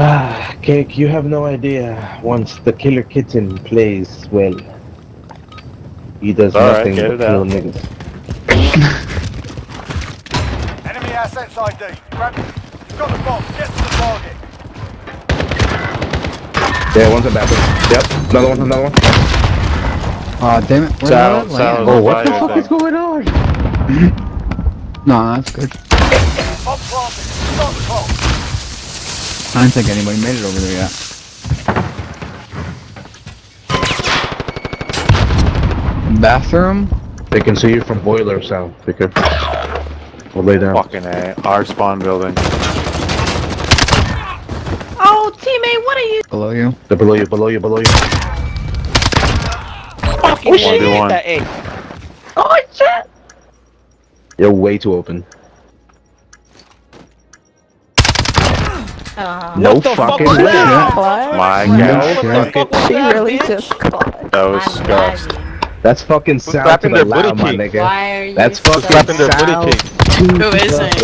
Ah, Cake, you have no idea. Once the killer kitten plays well, he does All right, nothing get but it kill out. niggas. Enemy assets ID. Grab You've got the bomb. Get to the target. Yeah, one's a bathroom. Yep, another one, another one. Aw, damn it. Where Sal- did I Sal- land? Oh, what the fuck thing. is going on? No, that's good. Bomb planted. Start the clock. I don't think anybody made it over there yet. Bathroom? They can see you from boiler, Sal. Be careful. We'll lay down. Fucking A. Our spawn building. Oh, teammate, what are you? Below you. They're below you, below you, below you. Fucking One shit. v. That A. Oh shit! You're way too open. Uh, No what fuck fucking way. that? What? My No god. shit. What the fuck was She really just caught. That was I'm scuffed. lagging. That's fucking Sal to the loud, booty my nigga. Why are you That's so fucking clapping their booty Sal cheeks. to Who the isn't?